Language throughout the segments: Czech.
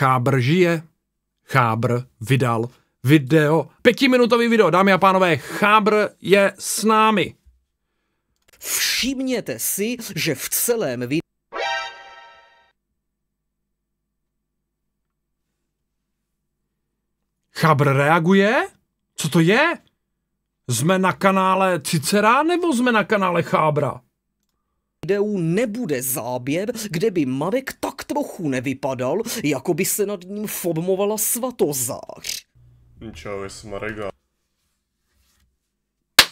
Chábr žije. Chábr vydal video, pětiminutový video, dámy a pánové, Chábr je s námi. Všimněte si, že v celém videu Chabr reaguje? Co to je? Jsme na kanále Cicera nebo jsme na kanále Chábra? Videu nebude záběr, kde by Marek tak trochu nevypadal, jako by se nad ním formovala svatozář. Čau, jsem Marega.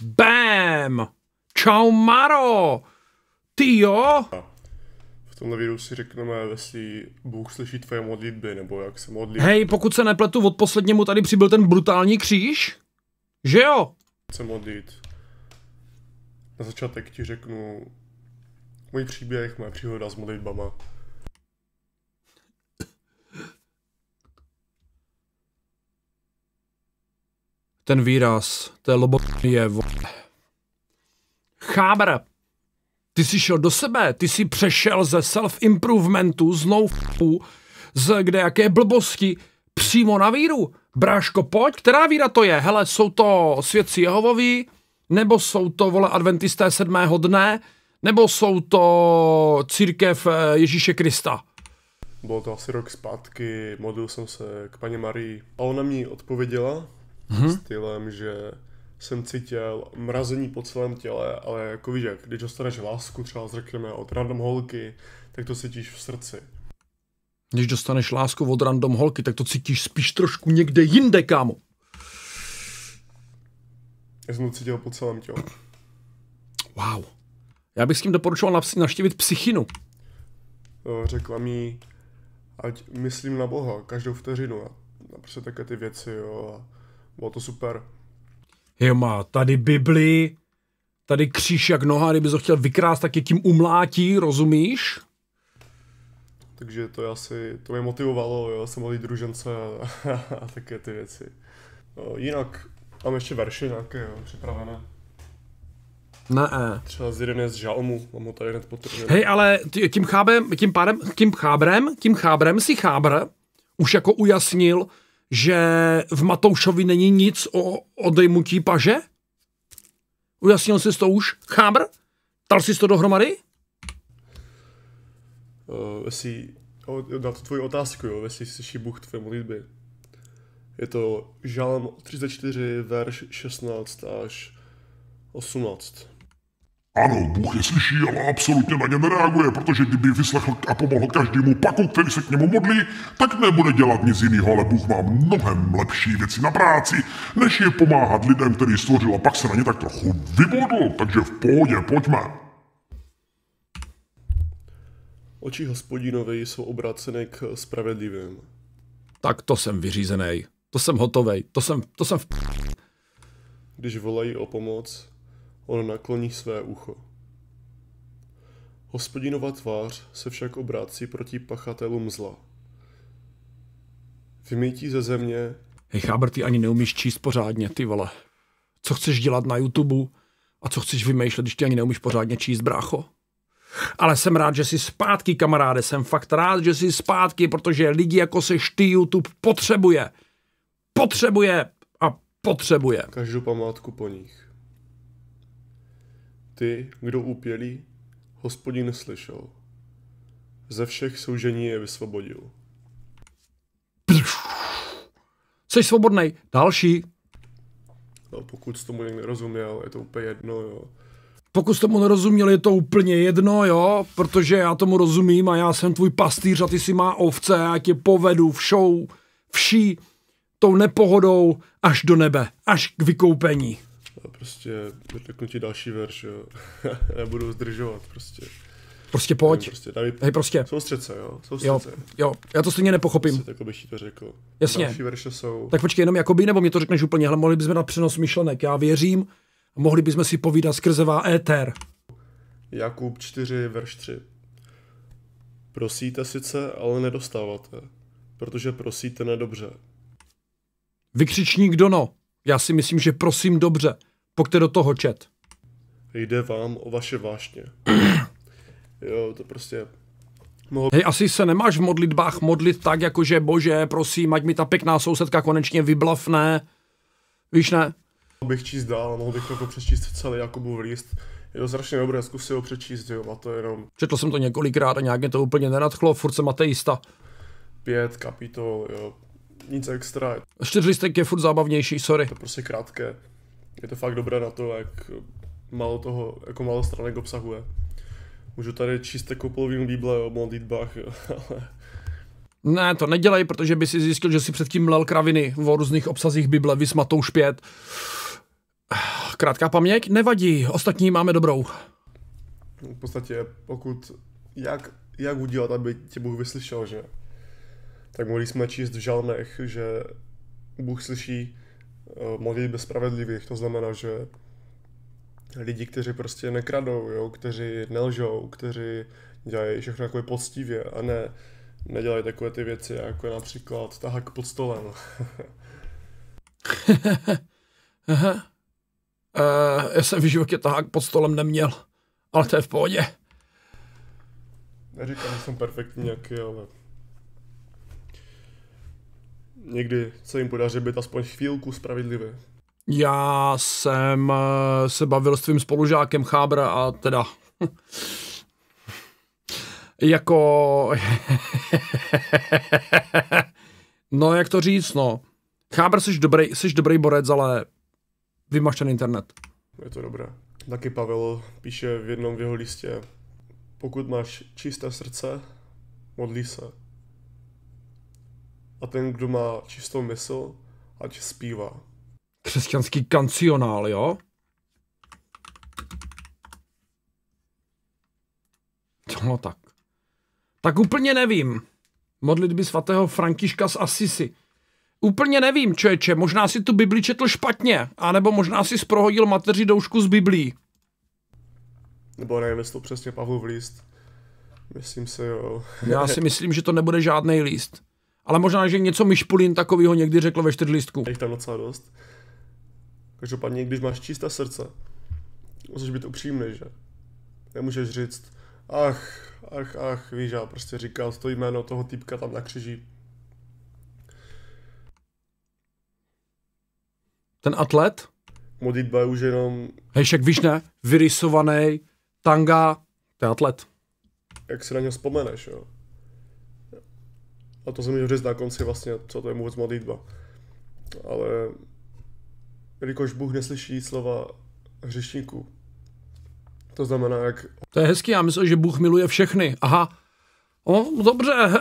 Bam! Čau Maro! Ty jo? V tomhle videu si řekneme, jestli Bůh slyší tvoje modlitby, nebo jak se modlí. Hej, pokud se nepletu, od posledněmu tady přibyl ten brutální kříž? Že jo? Se modlit. Na začátek ti řeknu můj příběh, moje příhoda s modlitbama. Ten výraz, to je lobotomie, je Chábr, ty jsi šel do sebe, ty jsi přešel ze self-improvementu, z no z kde jaké blbosti, přímo na víru. Bráško, pojď, která víra to je? Hele, jsou to svědci Jehovoví, nebo jsou to, vole, adventisté sedmého dne, nebo jsou to církev eh, Ježíše Krista? Bylo to asi rok zpátky, modlil jsem se k paní Marii a ona mi odpověděla Mhm. stylem, že jsem cítil mrazení po celém těle, ale jako víš, jak, když dostaneš lásku třeba řekněme od random holky, tak to cítíš v srdci. Když dostaneš lásku od random holky, tak to cítíš spíš trošku někde jinde, kámo. Já jsem to cítil po celém těle. Wow. Já bych s tím doporučoval navštívit psychinu. Jo, Řekla mi, ať myslím na Boha každou vteřinu a a prostě také ty věci, jo. A bylo to super. Jo, má tady Bibli, tady kříž jak noha, kdyby to chtěl vykrást, tak je tím umlátí, rozumíš? Takže to je asi, to mě motivovalo, jo, jsem malý družence a, a také ty věci. No, jinak mám ještě verše nějaké, jo, připravené. Ne. Třeba z jeden je z žalmu, mám ho tady hned potržený. Hej, ale tím chábem, tím pádem, tím chábrem, tím chábrem si chábr už jako ujasnil, že v Matoušovi není nic o odejmutí paže? Ujasnil jsi to už? Chábr? Dal jsi to dohromady? Uh, jestli, na tu tvoji otázku, jo, jestli slyší Bůh tvoje modlitby. Je to žalm 34, verš 16 až 18. Ano, Bůh je slyší, ale absolutně na ně nereaguje, protože kdyby vyslechl a pomohl každému paku, který se k němu modlí, tak nebude dělat nic jiného, ale Bůh má mnohem lepší věci na práci, než je pomáhat lidem, který stvořil a pak se na ně tak trochu vybodl, takže v pohodě, pojďme. Oči hospodinovi jsou obrácené k spravedlivým. Tak to jsem vyřízený. To jsem hotovej. To jsem, to jsem v... Když volají o pomoc, on nakloní své ucho. Hospodinova tvář se však obrácí proti pachatelům zla. Vymítí ze země Hej, chábr, ty ani neumíš číst pořádně, ty vole. Co chceš dělat na YouTube a co chceš vymýšlet, když ty ani neumíš pořádně číst, brácho? Ale jsem rád, že jsi zpátky, kamaráde. Jsem fakt rád, že jsi zpátky, protože lidi jako seš ty YouTube potřebuje. Potřebuje a potřebuje. každou památku po nich. Ty, kdo úpělí, hospodin slyšel. Ze všech soužení je vysvobodil. Jsi svobodnej. Další. No, pokud jsi tomu někdo nerozuměl, je to úplně jedno, jo. Pokud tomu nerozuměli, je to úplně jedno, jo, protože já tomu rozumím a já jsem tvůj pastýř a ty si má ovce a já tě povedu všou, vší tou nepohodou až do nebe, až k vykoupení. A prostě řeknu ti další verš, jo. Nebudu zdržovat, prostě. Prostě pojď. Prostě, daj, Hej, prostě. Soustřed se, jo. Jo, Soustřed se. jo, já to stejně nepochopím. Prostě, takhle bych to řekl. Jasně. Další verše jsou... Tak počkej, jenom jakoby, nebo mě to řekneš úplně, hele, mohli bychom na přenos myšlenek, já věřím, a mohli bychom si povídat skrzevá éter. Jakub 4, verš 3. Prosíte sice, ale nedostáváte, protože prosíte nedobře. Vykřičník Dono, já si myslím, že prosím dobře, pojďte do toho čet. Jde vám o vaše vášně. jo, to prostě Mohl Hej, asi se nemáš v modlitbách modlit tak, jakože bože, prosím, ať mi ta pěkná sousedka konečně vyblafne. Víš ne? bych číst dál, mohl bych to přečíst celý Jakubův list. Je to strašně dobré, zkus si ho přečíst, jo, a to je jenom Četl jsem to několikrát a nějak mě to úplně nenadchlo, furt jsem ateista. pět kapitol, jo. Nic extra, je Čtyřlistek je furt zábavnější, sorry. to prostě krátké. Je to fakt dobré na to, jak málo toho, jako málo stranek obsahuje. Můžu tady číst jako polovinu Bible o modlitbách, ale Ne, to nedělej, protože by si zjistil, že si předtím mlel kraviny o různých obsazích Bible, vys Matouš 5. Krátká paměť? Nevadí, ostatní máme dobrou. v podstatě pokud, jak, jak udělat, aby tě Bůh vyslyšel, že? Tak mohli jsme číst v žalmech, že Bůh slyší modlitby spravedlivých, to znamená, že lidi, kteří prostě nekradou, jo, kteří nelžou, kteří dělají všechno jako poctivě a ne, nedělají takové ty věci, jako je například tahák pod stolem. Aha. Uh, já jsem v životě tahák pod stolem neměl, ale to je v pohodě. Neříkám, že jsem perfektní nějaký, ale někdy se jim podaří být aspoň chvílku spravedlivý. Já jsem eh, se bavil s tvým spolužákem Chábra a teda jako no jak to říct no Chábr jsi dobrý, jsi dobrý borec, ale vymaž ten internet. Je to dobré. Taky Pavel píše v jednom v jeho listě, pokud máš čisté srdce, modlí se. A ten, kdo má čistou mysl, ať zpívá. Křesťanský kancionál, jo? No tak. Tak úplně nevím. Modlitby svatého Františka z Asisi. Úplně nevím, čeče, možná si tu Bibli četl špatně, anebo možná si sprohodil mateři doušku z Biblí. Nebo nevím, jestli to přesně Pavlov list. Myslím si, jo. Já si myslím, že to nebude žádný líst. Ale možná, že něco Mišpulín takového někdy řekl ve čtyřlistku. Je tam docela dost. Každopádně, když máš čisté srdce, musíš být upřímný, že? Nemůžeš říct, ach, ach, ach, víš, já prostě říkal to jméno toho týpka tam na křiží. Ten atlet, Modlitba je už jenom, hej, však víš ne, vyrysovaný, tanga, to je atlet. jak si na něj vzpomeneš, jo. A to jsem můžu říct na konci vlastně, co to je vůbec modlitba. Ale jelikož Bůh neslyší slova hřešníků, to znamená, jak To je hezký, já myslím, že Bůh miluje všechny. Aha. O, dobře.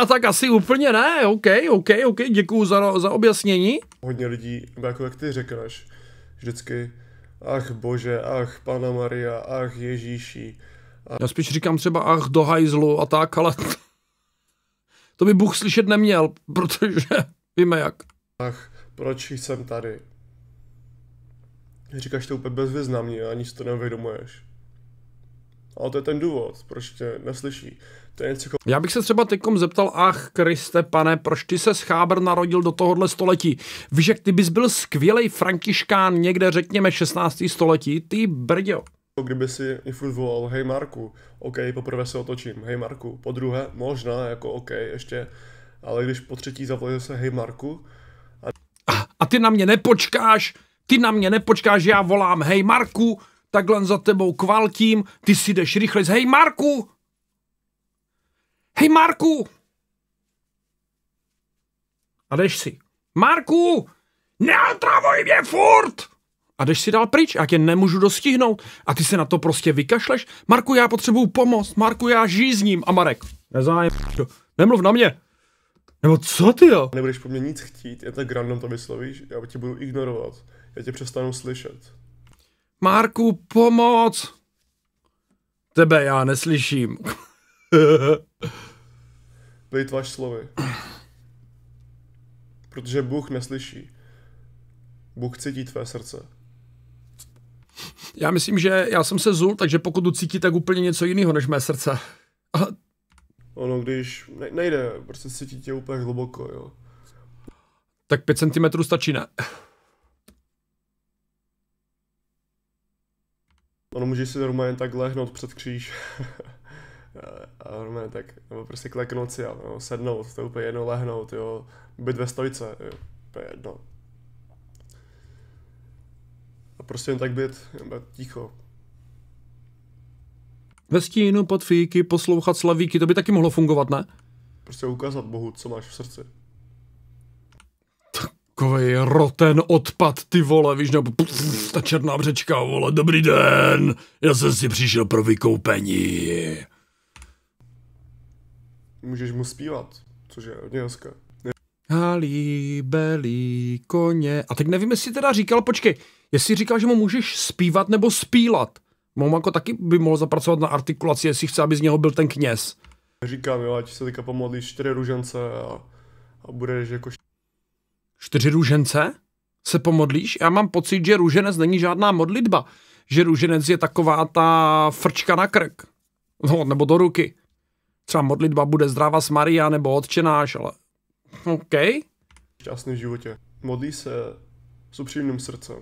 A tak asi úplně ne. OK, OK, OK, děkuju za, za objasnění. hodně lidí, jako jak ty řekneš, vždycky, ach bože, ach Pana Maria, ach Ježíši, Já spíš říkám třeba ach do hajzlu a tak, ale to by Bůh slyšet neměl, protože víme jak. ach, proč jsem tady? Říkáš to úplně bezvýznamně, ani si to neuvědomuješ. Ale to je ten důvod, proč tě neslyší. To je něco jako Já bych se třeba teďkom zeptal, ach Kriste pane, proč ty se Schábr narodil do tohohle století? Víš, jak ty bys byl skvělý františkán někde, řekněme, 16. století, ty brďo. Kdyby si mi furt volal, hej Marku, OK, poprvé se otočím, hej Marku, po druhé, možná, jako OK, ještě, ale když po třetí zavolal se hej Marku, A ty na mě nepočkáš, ty na mě nepočkáš, já volám, hej Marku, takhle za tebou kvaltím, ty si jdeš rychle, hej Marku! Hej Marku! A jdeš si, Marku, neotravuj mě furt! A jdeš si dál pryč, já tě nemůžu dostihnout. A ty se na to prostě vykašleš. Marku, já potřebuju pomoc. Marku, já žízním. A Marek, nezájem, nemluv na mě. Nebo co ty jo? nebudeš po mně nic chtít, je tak random to vyslovíš, já tě budu ignorovat, já tě přestanu slyšet. Marku, pomoc! Tebe já neslyším. Plýtváš slovy. Protože Bůh neslyší. Bůh cítí tvé srdce. Já myslím, že já jsem se zul, takže pokud tu cítí, tak úplně něco jiného než mé srdce. A Ono, když ne- nejde, prostě cítí tě úplně hluboko, jo. tak 5 cm stačí, ne? Ono může si normálně tak lehnout před kříž. A normálně tak, nebo prostě kleknout si, jo, sednout, to je úplně jedno, lehnout, jo, být ve stojce, jo, to je jedno. A prostě jen tak být, jen být ticho. Ve stínu pod fíky, poslouchat slavíky, to by taky mohlo fungovat, ne? Prostě ukázat Bohu, co máš v srdci. Takovej roten odpad, ty vole, víš, nebo pff, ta černá břečka, vole, dobrý den, já jsem si přišel pro vykoupení. Můžeš mu zpívat, což je hodně hezké. Halí, belí, koně. A teď nevím, jestli teda říkal, počkej, jestli říkal, že mu můžeš zpívat nebo spílat. Mu jako taky by mohl zapracovat na artikulaci, jestli chce, aby z něho byl ten kněz. Říkám, jo, ať se teďka pomodlíš čtyři ružence a, a budeš jako Čtyři růžence? Se pomodlíš? Já mám pocit, že růženec není žádná modlitba. Že růženec je taková ta frčka na krk. No, nebo do ruky. Třeba modlitba bude zdráva s Maria nebo odčenáš, ale... OK. šťastný v životě. Modlí se s upřímným srdcem.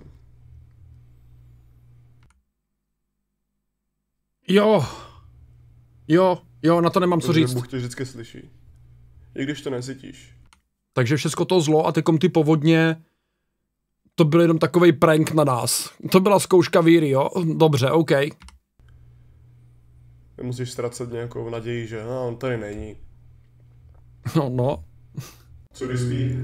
Jo. Jo, jo, na to nemám co Protože říct. Bůh tě vždycky slyší. I když to necítíš. Takže všechno to zlo a teďkom ty povodně, to byl jenom takový prank na nás. To byla zkouška víry, jo? Dobře, OK. Nemusíš ztracet nějakou naději, že no, on tady není. No, no. Co když spí?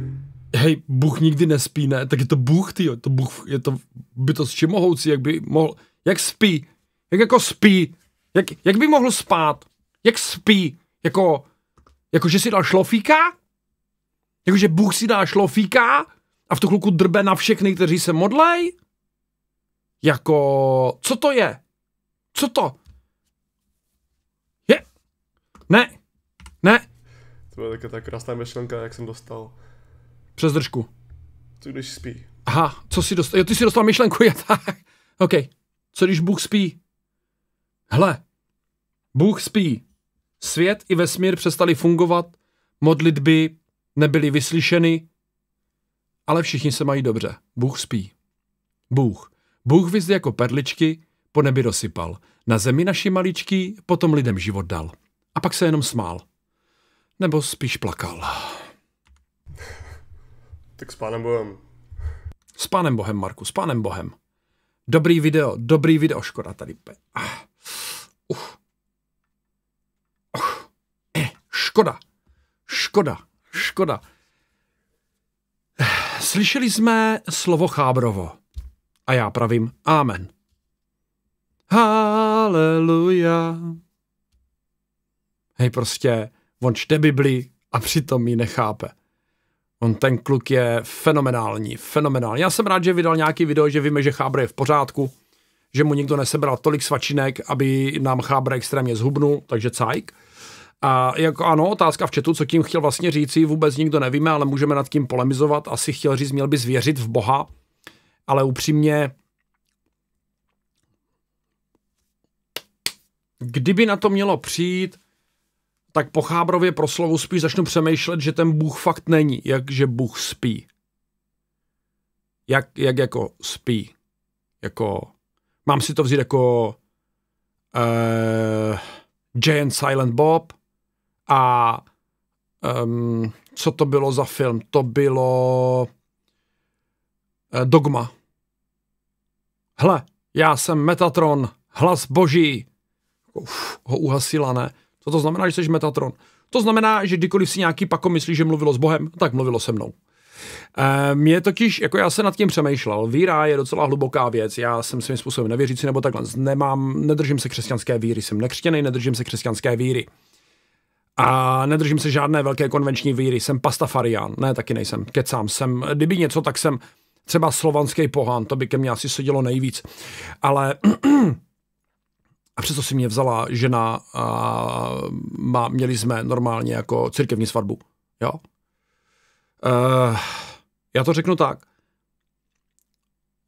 Hej, Bůh nikdy nespí, ne? Tak je to Bůh, ty, to Bůh, je to bytost všemohoucí, jak by mohl, jak spí, jak jako spí, jak, jak by mohl spát, jak spí, jako, jako že si dal šlofíka, jako že Bůh si dá šlofíka a v tu chvilku drbe na všechny, kteří se modlej, jako, co to je? Co to? Je? Ne, ne, To byla taká ta krásná myšlenka, jak jsem dostal. přes držku. Co když spí? Aha, co si dostal? Jo, ty si dostal myšlenku, je tak. OK. Co když Bůh spí? Hle, Bůh spí. Svět i vesmír přestali fungovat, modlitby nebyly vyslyšeny, ale všichni se mají dobře. Bůh spí. Bůh. Bůh vyzdy jako perličky, po nebi rozsypal. Na zemi naši maličky, potom lidem život dal. A pak se jenom smál. Nebo spíš plakal. Tak s pánem Bohem. S pánem Bohem, Marku, s pánem Bohem. Dobrý video, dobrý video, škoda tady. Ah. Uf. Uf. Eh, škoda, škoda, škoda. Slyšeli jsme slovo Chábrovo. A já pravím Amen. Haleluja. Hej, prostě, on čte Bibli a přitom ji nechápe. On ten kluk je fenomenální, fenomenální. Já jsem rád, že vydal nějaký video, že víme, že Chábr je v pořádku, že mu nikdo nesebral tolik svačinek, aby nám Chábr extrémně zhubnul, takže cajk. A jako ano, otázka v chatu, co tím chtěl vlastně říci, vůbec nikdo nevíme, ale můžeme nad tím polemizovat. Asi chtěl říct, měl bys věřit v Boha, ale upřímně, kdyby na to mělo přijít, tak po Chábrově proslovu spíš začnu přemýšlet, že ten Bůh fakt není, jak že Bůh spí. Jak, jak jako spí. Jako, mám si to vzít jako uh, Giant Silent Bob a um, co to bylo za film? To bylo uh, Dogma. Hle, já jsem Metatron, hlas boží. Uf, ho uhasila, ne? Co to znamená, že jsi Metatron? To znamená, že kdykoliv si nějaký pako myslí, že mluvilo s Bohem, tak mluvilo se mnou. E, mě totiž, jako já se nad tím přemýšlel, víra je docela hluboká věc, já jsem svým způsobem nevěřící nebo takhle, nemám, nedržím se křesťanské víry, jsem nekřtěný, nedržím se křesťanské víry. A nedržím se žádné velké konvenční víry, jsem pastafarián, ne, taky nejsem, kecám, jsem, kdyby něco, tak jsem třeba slovanský pohán, to by ke mně asi sedělo nejvíc. Ale a přesto si mě vzala žena a má, měli jsme normálně jako církevní svatbu. Jo? Uh, já to řeknu tak.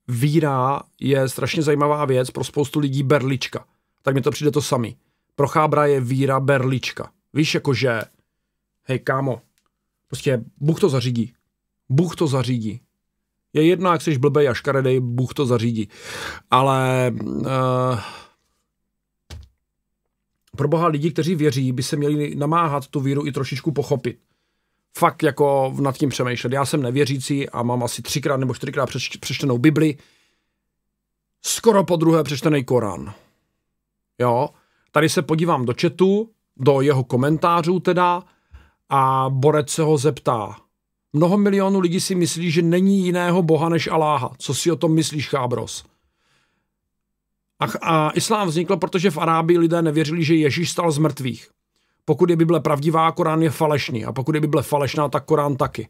Víra je strašně zajímavá věc pro spoustu lidí berlička. Tak mi to přijde to samý. Pro chábra je víra berlička. Víš, jakože, hej kámo, prostě Bůh to zařídí. Bůh to zařídí. Je jedno, jak jsi blbej a škaredej, Bůh to zařídí. Ale uh, pro boha lidi, kteří věří, by se měli namáhat tu víru i trošičku pochopit. Fakt jako nad tím přemýšlet. Já jsem nevěřící a mám asi třikrát nebo čtyřikrát přeš- přečtenou Bibli. Skoro po druhé přečtený Korán. Jo, tady se podívám do chatu, do jeho komentářů teda a Borec se ho zeptá. Mnoho milionů lidí si myslí, že není jiného boha než Aláha. Co si o tom myslíš, Chábros? A, a islám vznikl, protože v Arábii lidé nevěřili, že Ježíš stal z mrtvých. Pokud je Bible pravdivá, Korán je falešný. A pokud je Bible falešná, tak Korán taky.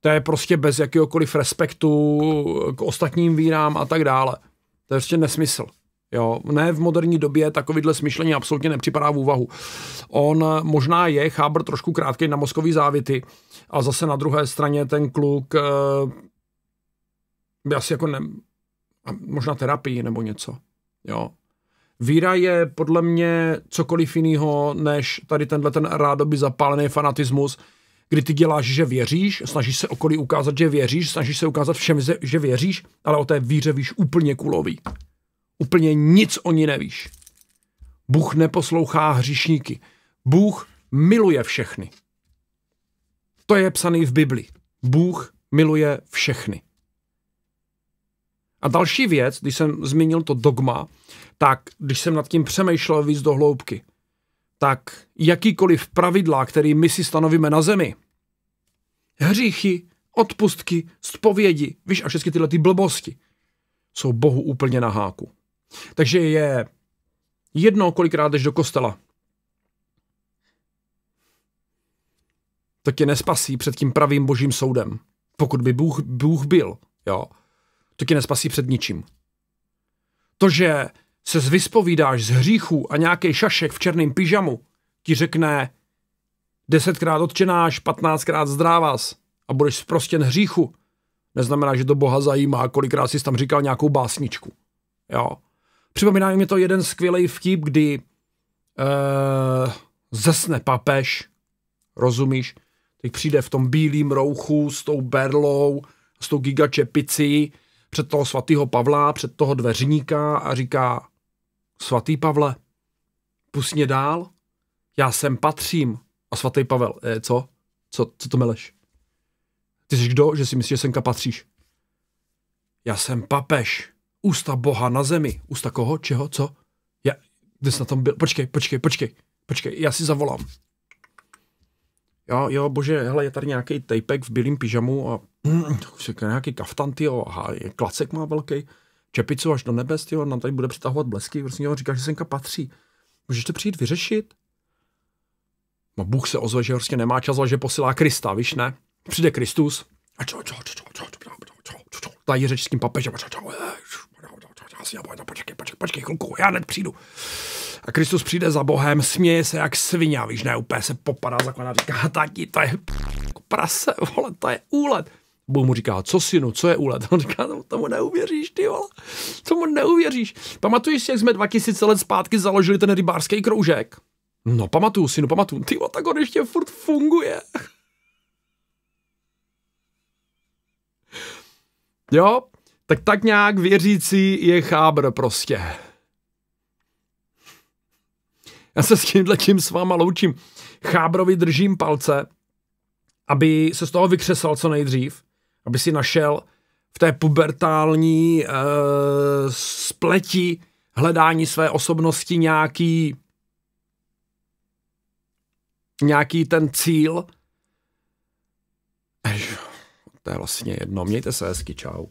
To je prostě bez jakéhokoliv respektu k ostatním vírám a tak dále. To je prostě nesmysl. Jo, ne v moderní době takovýhle smyšlení absolutně nepřipadá v úvahu. On možná je chábr trošku krátký na mozkový závity a zase na druhé straně ten kluk by asi jako ne, možná terapii nebo něco. Jo. Víra je podle mě cokoliv jiného, než tady tenhle ten rádoby zapálený fanatismus, kdy ty děláš, že věříš, snažíš se okolí ukázat, že věříš, snažíš se ukázat všem, že věříš, ale o té víře víš úplně kulový. Úplně nic o ní nevíš. Bůh neposlouchá hříšníky. Bůh miluje všechny. To je psaný v Bibli. Bůh miluje všechny. A další věc, když jsem zmínil to dogma, tak když jsem nad tím přemýšlel víc do hloubky, tak jakýkoliv pravidla, který my si stanovíme na zemi, hříchy, odpustky, spovědi, víš, a všechny tyhle ty blbosti, jsou Bohu úplně na háku. Takže je jedno, kolikrát jdeš do kostela. To tě nespasí před tím pravým božím soudem. Pokud by Bůh, Bůh byl, jo, to tě nespasí před ničím. To, že se vyspovídáš z hříchů a nějaký šašek v černém pyžamu ti řekne desetkrát odčenáš, patnáctkrát zdrávas a budeš zprostěn hříchu, neznamená, že to Boha zajímá, kolikrát jsi tam říkal nějakou básničku. Jo. Připomíná mi to jeden skvělý vtip, kdy uh, zesne papež, rozumíš, teď přijde v tom bílým rouchu s tou berlou, s tou gigačepicí před toho svatého Pavla, před toho dveřníka a říká, svatý Pavle, pust mě dál, já sem patřím. A svatý Pavel, e, co? co? Co to meleš? Ty jsi kdo, že si myslíš, že semka patříš? Já jsem papež. Ústa Boha na zemi. Ústa koho? Čeho? Co? Já, kde jsi na tom byl? Počkej, počkej, počkej, počkej, já si zavolám. Jo, jo, bože, hele, je tady nějaký tejpek v bílém pyžamu a mm, nějaký kaftan, tyjo, aha, je, klacek má velký, čepicu až do nebes, tyjo, nám tady bude přitahovat blesky, prostě jo, říká, že senka patří. Můžeš to přijít vyřešit? No Bůh se ozve, že prostě nemá čas, ale že posílá Krista, víš, ne? Přijde Kristus a čo, čo, čo, čo, čo, čo, čo, čo, čo, tady řeč s tím papežem, čo, čo, počkej, počkej, počkej, chvilku, já hned přijdu. A Kristus přijde za Bohem, směje se jak svině, víš, ne, úplně se popadá za a říká, tati, to je prase, vole, to je úlet. Bůh mu říká, co synu, co je úlet? On říká, tomu, tomu neuvěříš, ty vole, tomu neuvěříš. Pamatuješ si, jak jsme 2000 let zpátky založili ten rybářský kroužek? No, pamatuju, synu, pamatuju. Ty vole, tak on ještě furt funguje. Jo, tak tak nějak věřící je chábr prostě. Já se s tímhle tím s váma loučím. Chábrovi držím palce, aby se z toho vykřesal co nejdřív, aby si našel v té pubertální uh, spleti hledání své osobnosti nějaký nějaký ten cíl. To je vlastně jedno. Mějte se hezky, čau.